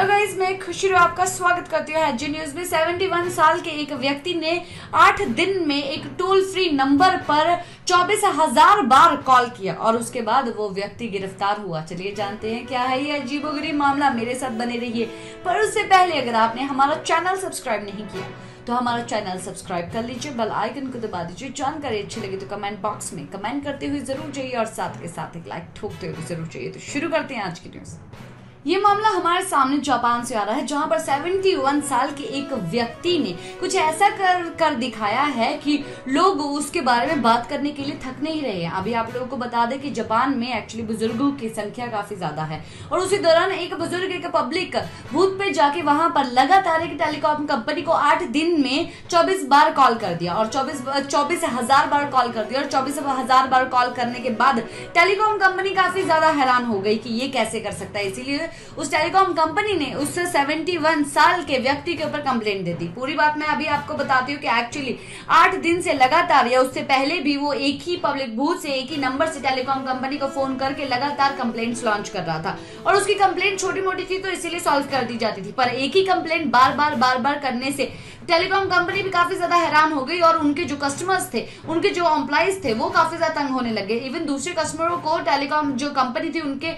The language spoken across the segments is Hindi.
हेलो गाइस मैं खुशी रू आपका स्वागत करती हूँ जी न्यूज़ में। 71 साल के एक व्यक्ति ने 8 दिन में एक टोल फ्री नंबर पर चौबीस हज़ार बार कॉल किया और उसके बाद वो व्यक्ति गिरफ़्तार हुआ। चलिए जानते हैं क्या है ये अजीबोगरीब मामला। मेरे साथ बने रहिए। पर उससे पहले अगर आपने हमारा चैनल सब्सक्राइब नहीं किया तो हमारा चैनल सब्सक्राइब कर लीजिए, बेल आइकन को दबा दीजिए। जानकारी अच्छी लगी तो कमेंट बॉक्स में कमेंट करते हुए ज़रूर चाहिए और साथ के साथ एक लाइक ठोकते हुए ज़रूर चाहिए तो शुरू करते हैं आज की न्यूज़। ये मामला हमारे सामने जापान से आ रहा है, जहाँ पर 71 साल के एक व्यक्ति ने कुछ ऐसा कर कर दिखाया है कि लोग उसके बारे में बात करने के लिए थक नहीं रहे हैं। अभी आप लोगों को बता दें कि जापान में एक्चुअली बुज़ुर्गों की संख्या काफ़ी ज़्यादा है। और उसी दौरान एक बुज़ुर्ग, एक पब्लिक बूथ पे जाके वहाँ पर लगातार एक टेलीकॉम कंपनी को आठ दिन में चौबीस बार कॉल कर दिया और चौबीस चौबीस हज़ार बार कॉल कर दिया और चौबीस हज़ार बार कॉल करने के बाद टेलीकॉम कंपनी काफ़ी ज़्यादा हैरान हो गई कि ये कैसे कर सकता है। इसीलिए उस टेलीकॉम कंपनी ने उस 71 साल के व्यक्ति के ऊपर कंप्लेंट दे दी। पूरी बात मैं अभी आपको बताती हूँ कि एक्चुअली आठ दिन से लगातार या उससे पहले भी वो एक ही पब्लिक बूथ से, एक ही नंबर से टेलीकॉम कंपनी को फ़ोन करके लगातार कंप्लेंट लॉन्च कर रहा था। और उसकी कंप्लेंट छोटी मोटी थी तो इसीलिए सॉल्व कर दी जाती थी। पर एक ही कंप्लेंट बार बार बार बार करने से टेलीकॉम कंपनी भी काफ़ी ज़्यादा हैरान हो गई और उनके जो कस्टमर्स थे, उनके जो एम्प्लॉइज थे, वो काफ़ी ज़्यादा तंग होने लगे इवन दूसरे कस्टमरों को टेलीकॉम जो कंपनी थी, उनके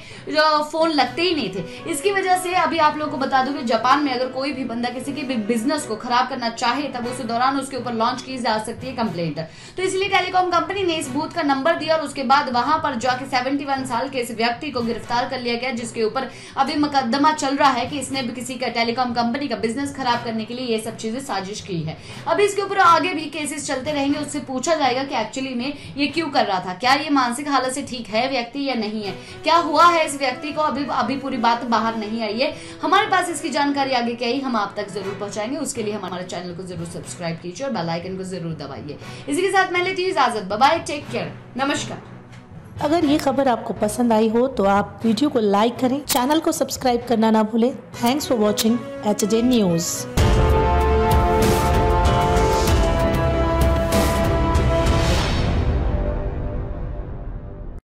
फ़ोन लगते ही नहीं थे। इसकी वजह से अभी आप लोगों को बता दूँ कि जापान में अगर कोई भी बंदा किसी के भी बिज़नेस को खराब करना चाहे, तब उस दौरान उसके ऊपर लॉन्च की जा सकती है कंप्लेंट तो इसलिए टेलीकॉम कंपनी ने इस बूथ का नंबर दिया और उसके बाद वहाँ पर जाके सेवेंटी साल के इस व्यक्ति को गिरफ़्तार कर लिया गया, जिसके ऊपर अभी मुकदमा चल रहा है कि इसने भी किसी का टेलीकॉम कंपनी का बिज़नेस खराब करने के लिए ये सब चीज़ें साजिश की है। अब इसके ऊपर आगे भी केसेस चलते रहेंगे, उससे पूछा जाएगा कि एक्चुअली में ये क्यों कर रहा था? क्या ये मानसिक हालत से ठीक है व्यक्ति या नहीं है? क्या हुआ है इस व्यक्ति को? अभी अभी पूरी बात बाहर नहीं आई है। हमारे पास इसकी जानकारी आगे क्या हम आप तक ज़रूर पहुंचाएँगे। उसके लिए हमारे चैनल को ज़रूर सब्सक्राइब कीजिए और बेलाइकन को ज़रूर दबाइए। इसी के साथ मैं लेती हूँ इजाज़त। बाय टेक केयर नमस्कार। अगर ये खबर आपको पसंद आई हो तो आप वीडियो को लाइक करें, चैनल को सब्सक्राइब करना ना भूलें। Thanks for watching H news